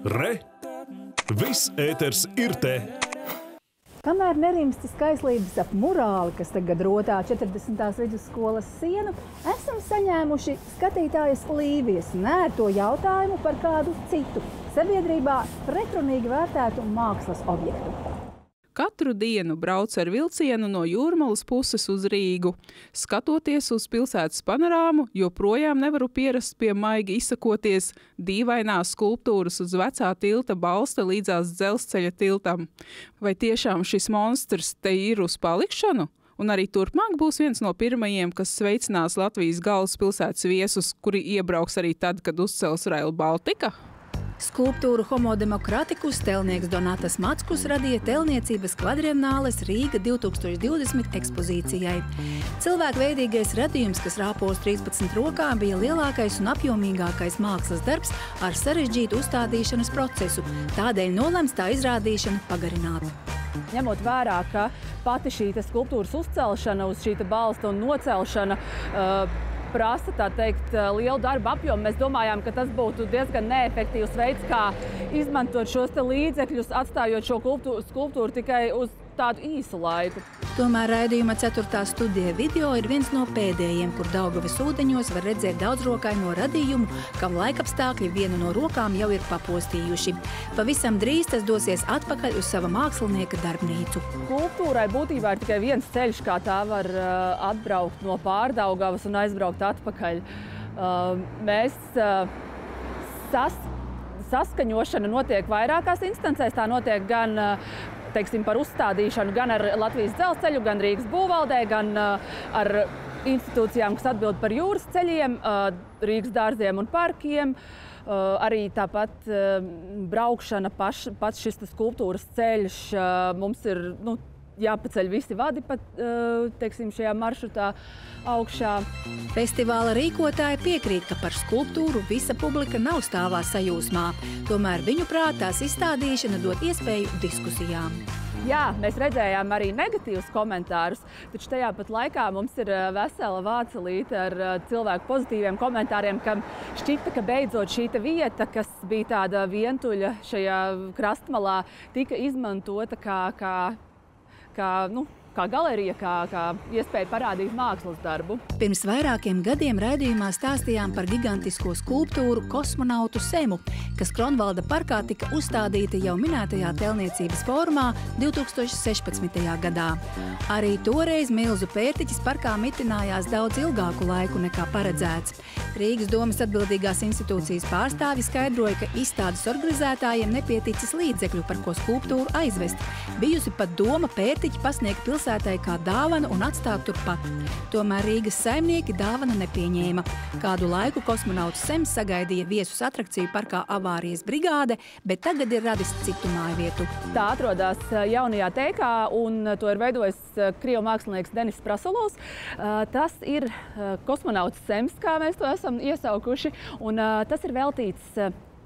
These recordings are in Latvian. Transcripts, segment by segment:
Re! Viss ēters ir te! Kamēr nerimsti skaistlības ap murāli, kas tagad rotā 40. vidusskolas sienu, esam saņēmuši skatītājas Līvijas nērto jautājumu par kādu citu sabiedrībā pretrunīgi vērtētu mākslas objektu. Katru dienu braucu ar vilcienu no jūrmālas puses uz Rīgu. Skatoties uz pilsētas panorāmu, joprojām nevaru pierast pie maigi izsakoties dīvainās skulptūras uz vecā tilta balsta līdzās dzelzceļa tiltam. Vai tiešām šis monstrs te ir uz palikšanu? Un arī turpmāk būs viens no pirmajiem, kas sveicinās Latvijas galvaspilsētas viesus, kuri iebrauks arī tad, kad uzcels Rail Baltica. Skulptūru Homo Demokratikus telnieks Donatas Mackus radīja telniecības kvadrienāles Rīga 2020 ekspozīcijai. Cilvēkveidīgais radījums, kas rāpos 13 rokā, bija lielākais un apjomīgākais mākslas darbs ar sarežģītu uzstādīšanas procesu. Tādēļ nolemts tā izrādīšana pagarināt. Ņemot vērā, ka pati šī skulptūras uzcelšana uz šī balsta un nocelšana uh, prasa teikt, eh, lielu darbu apjomu. Mēs domājām, ka tas būtu diezgan neefektīvs veids, kā izmantot šos līdzekļus, atstājot šo skulptūru tikai uz tādu īsu laiku. Tomēr raidījuma 4. studija video ir viens no pēdējiem, kur Daugavas ūdeņos var redzēt daudzrokaino radījumu, kam laikapstākļi vienu no rokām jau ir papostījuši. Pavisam drīz tas dosies atpakaļ uz sava mākslinieka darbnīcu. Kultūrai būtībā ir tikai viens ceļš, kā tā var uh, atbraukt no pārdaugavas un aizbraukt atpakaļ. Uh, mēs uh, sas, saskaņošana notiek vairākās instancēs. Tā notiek gan uh, teiksim, par uzstādīšanu gan ar Latvijas dzelzceļu, gan Rīgas būvvaldē, gan uh, ar institūcijām, kas atbild par jūras ceļiem, uh, Rīgas dārziem un parkiem. Uh, arī tāpat uh, braukšana, paš, pats šis skulptūras ceļš uh, mums ir nu, jāpaceļ visi vadi pat, teiksim, šajā maršrutā augšā. Festivāla rīkotāji piekrīt, ka par skulptūru visa publika nav stāvā sajūsmā. Tomēr viņu prātās izstādīšana dod iespēju diskusijām. Jā, mēs redzējām arī negatīvus komentārus, taču tajā pat laikā mums ir vesela vācelīte ar cilvēku pozitīviem komentāriem, kam šķita, ka beidzot šī vieta, kas bija tāda vientuļa šajā krastmalā, tika izmantota kā, kā kā, nu, kā galerija, kā, kā iespēja parādīt mākslas darbu. Pirms vairākiem gadiem raidījumā stāstījām par gigantisko skulptūru kosmonautu Semu, kas Kronvalda parkā tika uzstādīta jau minētajā telniecības formā 2016. gadā. Arī toreiz milzu pērtiķis parkā mitinājās daudz ilgāku laiku nekā paredzēts. Rīgas domas atbildīgās institūcijas pārstāvi skaidroja, ka izstādes organizētājiem nepieticis līdzekļu, par ko skulptūru aizvest. Bijusi pat doma pērtiķi pasniegt pilsētai kā dāvanu un atstāt turpat. Tomēr Rīgas saimnieki dāvanu nepieņēma. Kādu laiku kosmonauts Sems sagaidīja viesus atrakciju parkā avārijas brigāde, bet tagad ir radis citu māju vietu. Tā atrodas jaunajā teikā, un to ir veidojis krievu mākslinieks Denis Prasolovs. Tas ir kosmonauts Sems, kā mēs to esam iesaukuši, un tas ir veltīts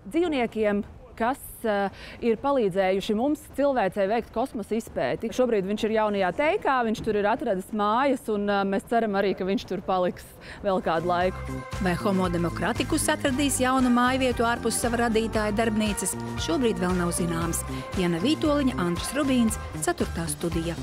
dzīvniekiem, kas uh, ir palīdzējuši mums cilvēcei veikt kosmosa izpēti. Šobrīd viņš ir jaunajā teikā, viņš tur ir atradis mājas, un uh, mēs ceram arī, ka viņš tur paliks vēl kādu laiku. Vai Homo Demokratikus atradīs jaunu māju vietu ārpus sava radītāja darbnīcas, šobrīd vēl nav zināms. Jana Vītoliņa, Andris Rubīns, 4. studija.